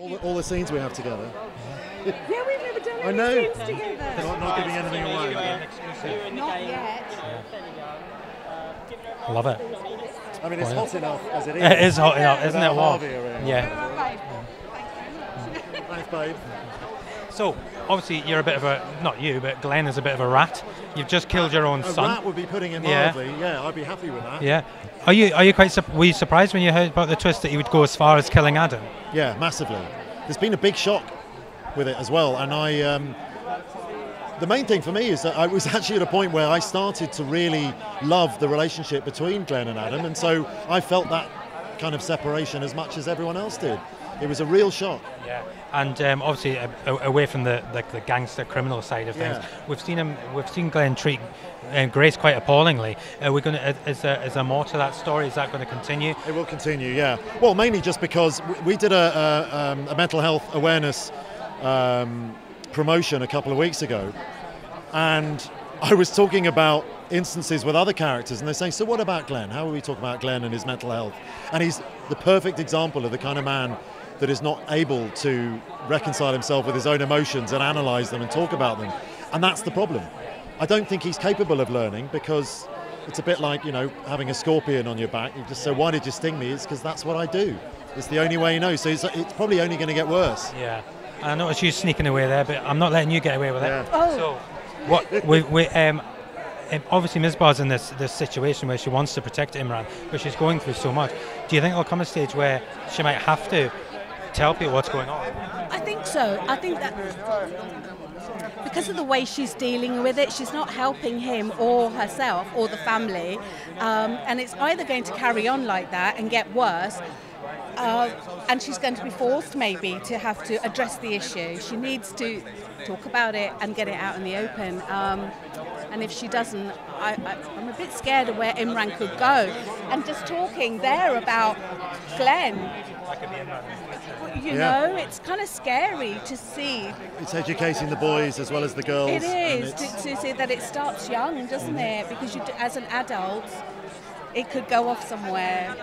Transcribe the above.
All the, all the scenes we have together. Yeah, we've never done it. I any know. scenes together. Not, not giving anything away. Not yet. Love it. I mean, it's oh, hot enough as it is. It is hot enough, isn't it? Warm. Harvey. Yeah. Thanks, babe. So obviously you're a bit of a not you, but Glenn is a bit of a rat. You've just killed your own A son. rat would be putting it Yeah. mildly. Yeah, I'd be happy with that. Yeah. Are you are you quite were you surprised when you heard about the twist that he would go as far as killing Adam? Yeah, massively. There's been a big shock with it as well, and I. Um, the main thing for me is that I was actually at a point where I started to really love the relationship between Glenn and Adam, and so I felt that kind of separation as much as everyone else did. It was a real shock. Yeah. And um, obviously, a, a- away from the, the, the gangster criminal side of things, Yeah. we've seen him. We've seen Glenn treat uh, Grace quite appallingly. Are we going to? Is there, is there more to that story? Is that going to continue? It will continue, yeah. Well, mainly just because we- we did a, a, um, a mental health awareness um, promotion a couple of weeks ago, and I was talking about instances with other characters, and they're saying, "So what about Glenn? How are we talking about Glenn and his mental health?" And he's the perfect example of the kind of man that is not able to reconcile himself with his own emotions and analyze them and talk about them, and that's the problem. I don't think he's capable of learning because it's a bit like you know having a scorpion on your back. You just say, "Why did you sting me?" It's because that's what I do. It's the only way you know. So it's, it's probably only going to get worse. Yeah. I noticed you sneaking away there, but I'm not letting you get away with it. Yeah. Oh. So, what we, we um, um, obviously Misbah's in this this situation where she wants to protect Imran, but she's going through so much. Do you think there'll come a stage where she might have to tell people what's going on? I think so. I think that because of the way she's dealing with it, she's not helping him or herself or the family, um, and it's either going to carry on like that and get worse. Uh, and she's going to be forced, maybe, to have to address the issue. She needs to talk about it and get it out in the open. Um, and if she doesn't, I, I, I'm a bit scared of where Imran could go. And just talking there about Glenn, you Yeah. know, it's kind of scary to see. It's educating the boys as well as the girls. It is to, to see that it starts young, doesn't it? Because you, as an adult, it could go off somewhere